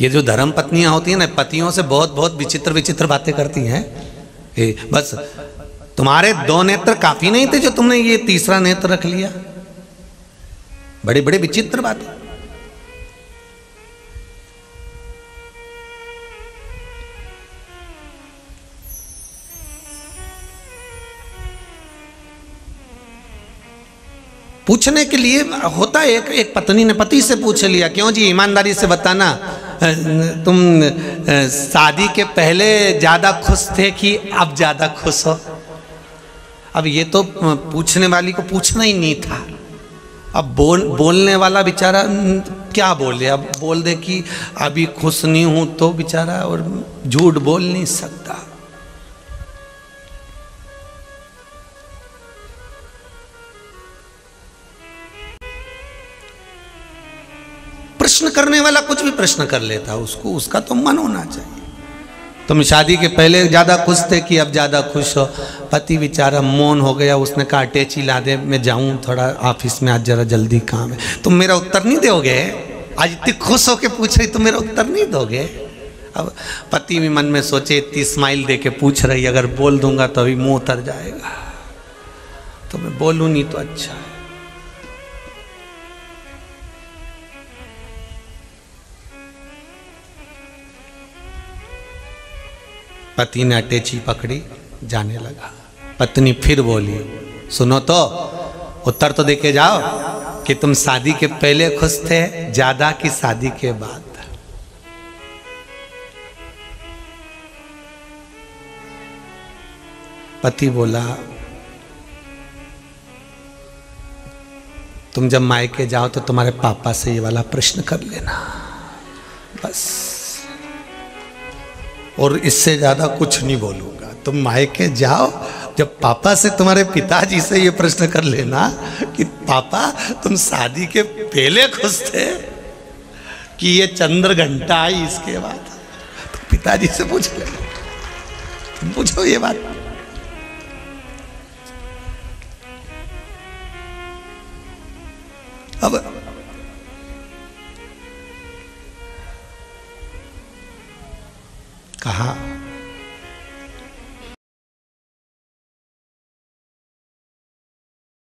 ये जो धर्म पत्नियाँ होती हैं ना पतियों से बहुत बहुत विचित्र विचित्र बातें करती हैं। ए, बस तुम्हारे दो नेत्र काफ़ी नहीं थे जो तुमने ये तीसरा नेत्र रख लिया? बड़े बड़े विचित्र बातें। पूछने के लिए होता है एक एक पत्नी ने पति से पूछ लिया क्यों जी ईमानदारी से बताना? तुम शादी के पहले ज़्यादा खुश थे कि अब ज़्यादा खुश हो? अब ये तो पूछने वाली को पूछना ही नहीं था। अब बोल, बोलने वाला बेचारा क्या बोले? अब बोल दे कि अभी खुश नहीं हूँ तो बेचारा और झूठ बोल नहीं सकता। प्रश्न करने वाला कुछ भी प्रश्न कर लेता, उसको, उसका तो मन होना चाहिए। तुम शादी के पहले ज़्यादा खुश थे कि अब ज़्यादा खुश हो। पति बेचारा मौन हो गया, उसने कहा अटैची ला दे, मैं जाऊँ थोड़ा ऑफ़िस में, आज जरा जल्दी काम है। तुम मेरा उत्तर नहीं दोगे? आज इतनी खुश होके पूछ रही तुम मेरा उत्तर नहीं दोगे? अब पति भी मन में सोचे, इतनी स्माइल दे के पूछ रही, अगर बोल दूँगा तो अभी मुँह उतर जाएगा। तो मैं बोलूँ नहीं तो अच्छा है। पति ने अटैची पकड़ी, जाने लगा। पत्नी फिर बोली, सुनो तो उत्तर तो देके जाओ कि तुम शादी के पहले खुश थे, ज़्यादा कि शादी के बाद। पति बोला, तुम जब मायके जाओ तो तुम्हारे पापा से ये वाला प्रश्न कर लेना। बस। और इससे ज़्यादा कुछ नहीं बोलूँगा। तुम मायके जाओ, जब पापा से तुम्हारे पिताजी से ये प्रश्न कर लेना कि पापा, तुम शादी के पहले खुश थे कि ये चंद्र घंटा आई इसके बाद? तो पिताजी से पूछ तुम पूछो ये बात। अब कहा